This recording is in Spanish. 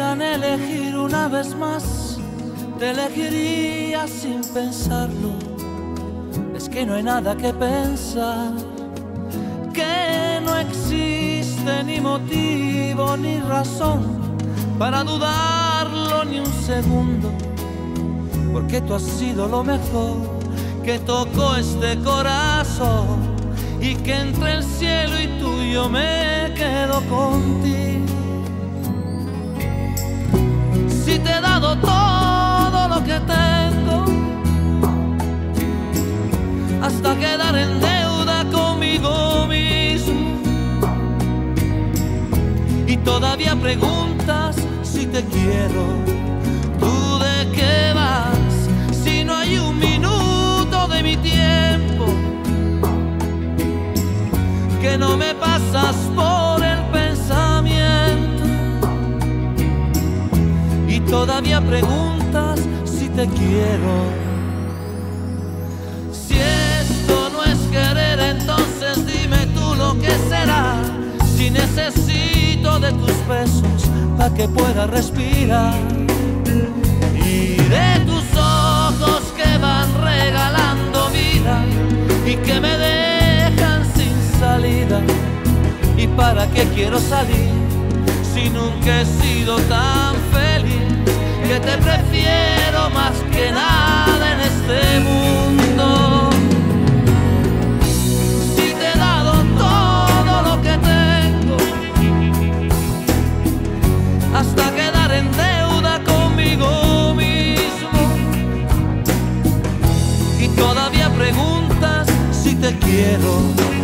elegir una vez más, te elegiría sin pensarlo. Es que no hay nada que pensar, que no existe ni motivo ni razón para dudarlo ni un segundo, porque tú has sido lo mejor que tocó este corazón y que entre el cielo y tuyo me quedo contigo. Te he dado todo lo que tengo. Hasta quedar en deuda conmigo mismo. Y todavía preguntas si te quiero, tú de qué vas, si no hay un minuto de mi tiempo. Que no me pasas por el todavía preguntas si te quiero. Si esto no es querer, entonces dime tú lo que será. Si necesito de tus besos para que pueda respirar. Y de tus ojos que van regalando vida y que me dejan sin salida. ¿Y para qué quiero salir si nunca he sido tan feliz? Que te prefiero más que nada en este mundo. Si te he dado todo lo que tengo, hasta quedar en deuda conmigo mismo. Y todavía preguntas si te quiero.